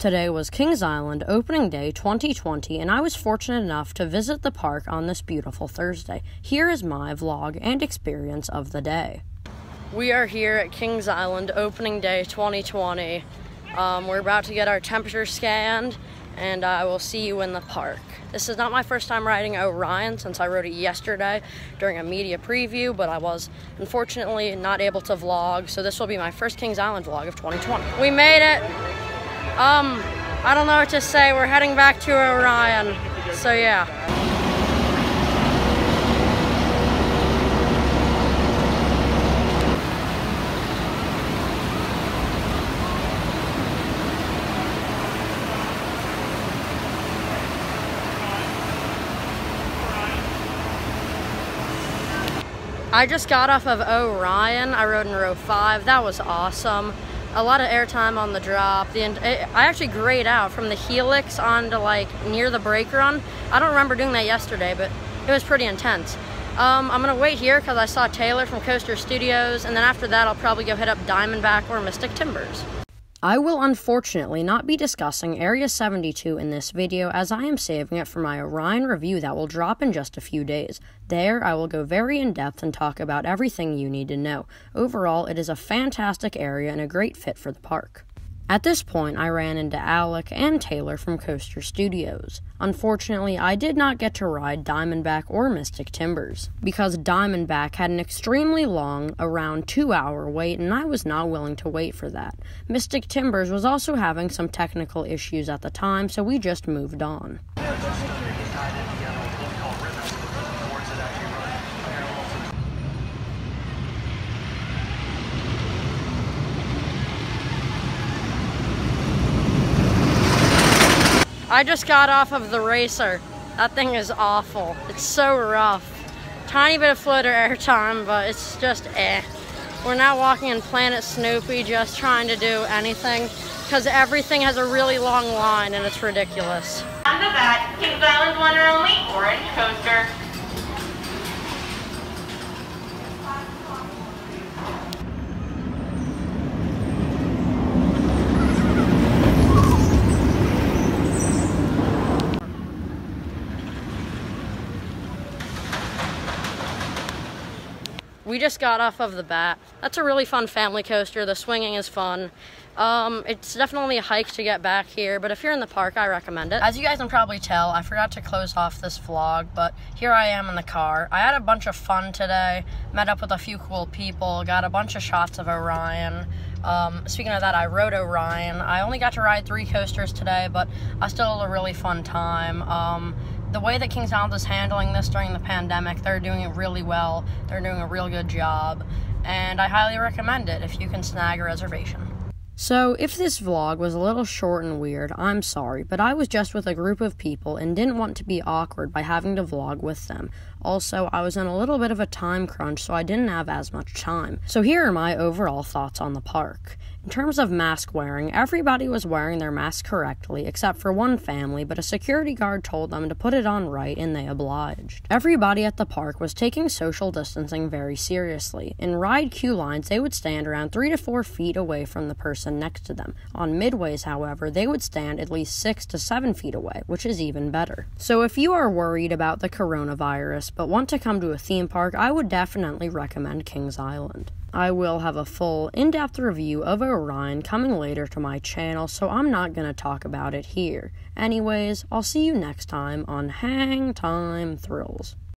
Today was Kings Island opening day 2020, and I was fortunate enough to visit the park on this beautiful Thursday. Here is my vlog and experience of the day. We are here at Kings Island opening day 2020. Um, we're about to get our temperature scanned, and I will see you in the park. This is not my first time riding Orion since I rode it yesterday during a media preview, but I was unfortunately not able to vlog, so this will be my first Kings Island vlog of 2020. We made it. Um, I don't know what to say. We're heading back to Orion, so yeah. I just got off of Orion. I rode in row five. That was awesome. A lot of airtime on the drop. The it, I actually grayed out from the helix on to like near the brake run. I don't remember doing that yesterday, but it was pretty intense. Um, I'm gonna wait here because I saw Taylor from Coaster Studios, and then after that, I'll probably go hit up Diamondback or Mystic Timbers. I will unfortunately not be discussing Area 72 in this video as I am saving it for my Orion review that will drop in just a few days. There, I will go very in depth and talk about everything you need to know. Overall, it is a fantastic area and a great fit for the park. At this point, I ran into Alec and Taylor from Coaster Studios. Unfortunately, I did not get to ride Diamondback or Mystic Timbers, because Diamondback had an extremely long, around two hour wait, and I was not willing to wait for that. Mystic Timbers was also having some technical issues at the time, so we just moved on. I just got off of the racer. That thing is awful. It's so rough. Tiny bit of floater air time, but it's just eh. We're now walking in Planet Snoopy just trying to do anything because everything has a really long line and it's ridiculous. On the back, Kings Island one or only orange. We just got off of the bat. That's a really fun family coaster. The swinging is fun. Um, it's definitely a hike to get back here, but if you're in the park, I recommend it. As you guys can probably tell, I forgot to close off this vlog, but here I am in the car. I had a bunch of fun today, met up with a few cool people, got a bunch of shots of Orion. Um, speaking of that, I rode Orion. I only got to ride three coasters today, but I still had a really fun time. Um, the way that Kings Island is handling this during the pandemic, they're doing it really well. They're doing a real good job, and I highly recommend it if you can snag a reservation. So, if this vlog was a little short and weird, I'm sorry, but I was just with a group of people and didn't want to be awkward by having to vlog with them. Also, I was in a little bit of a time crunch, so I didn't have as much time. So, here are my overall thoughts on the park. In terms of mask wearing, everybody was wearing their mask correctly, except for one family, but a security guard told them to put it on right and they obliged. Everybody at the park was taking social distancing very seriously. In ride queue lines, they would stand around 3 to 4 feet away from the person next to them. On midways, however, they would stand at least 6 to 7 feet away, which is even better. So if you are worried about the coronavirus but want to come to a theme park, I would definitely recommend Kings Island. I will have a full, in depth review of Orion coming later to my channel, so I'm not going to talk about it here. Anyways, I'll see you next time on Hang Time Thrills.